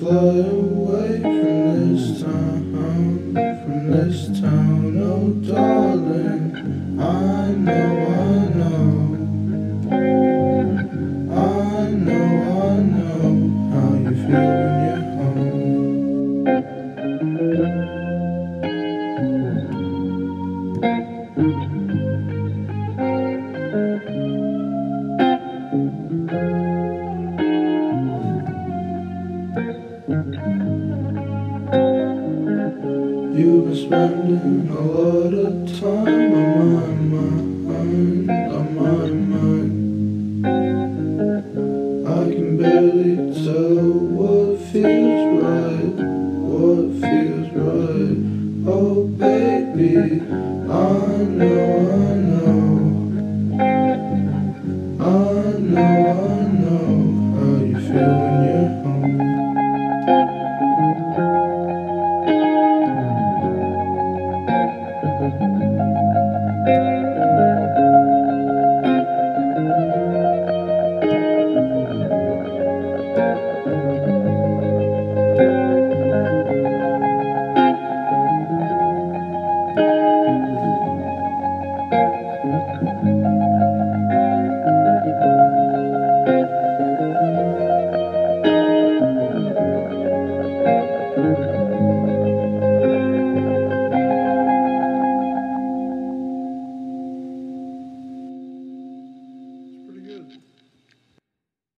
fly away from this From this town, oh darling I know, I know. I know, I know how you feel when you're home You've been spending a lot of time on my mind, on my mind. I can barely tell what feels right, what feels right. Oh, baby, I know, I know. I know, I know how you feel.